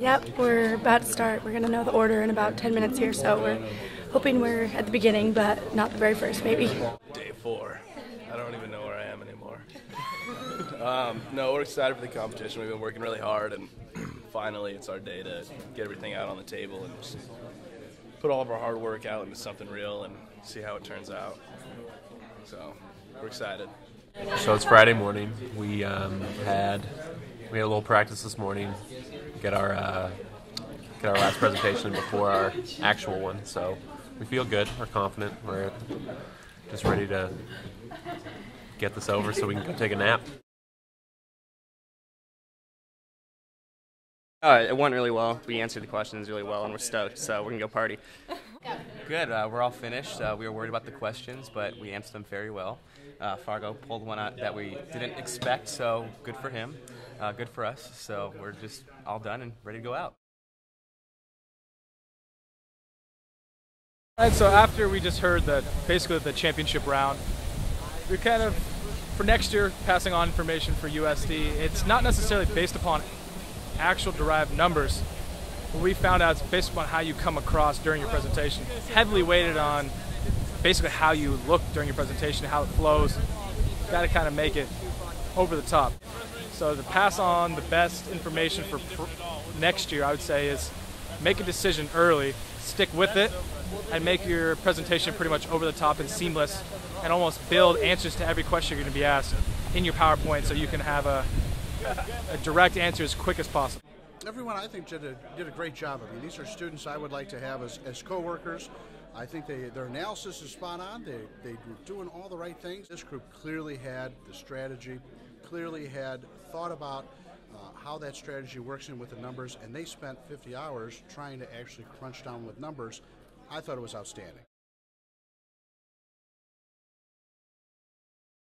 Yep, we're about to start. We're going to know the order in about 10 minutes here, so we're hoping we're at the beginning, but not the very first, maybe. Day four. I don't even know where I am anymore. um, no, we're excited for the competition. We've been working really hard, and finally, it's our day to get everything out on the table and just put all of our hard work out into something real and see how it turns out. So, we're excited. So it's Friday morning. We um, had we had a little practice this morning. Get our uh, get our last presentation before our actual one. So we feel good. We're confident. We're just ready to get this over so we can go take a nap. Uh, it went really well. We answered the questions really well, and we're stoked. So we're gonna go party. Good. Uh, we're all finished. Uh, we were worried about the questions, but we answered them very well. Uh, Fargo pulled one out that we didn't expect, so good for him. Uh, good for us. So we're just all done and ready to go out. And so after we just heard that basically the championship round, we're kind of for next year passing on information for USD. It's not necessarily based upon actual derived numbers. What we found out is based upon how you come across during your presentation. Heavily weighted on basically how you look during your presentation, how it flows. Got to kind of make it over the top. So to pass on the best information for next year, I would say is make a decision early, stick with it, and make your presentation pretty much over the top and seamless, and almost build answers to every question you're going to be asked in your PowerPoint, so you can have a, a direct answer as quick as possible. Everyone, I think, did a, did a great job. I mean, these are students I would like to have as, as co-workers. I think they, their analysis is spot on. They, they were doing all the right things. This group clearly had the strategy, clearly had thought about uh, how that strategy works in with the numbers, and they spent 50 hours trying to actually crunch down with numbers. I thought it was outstanding.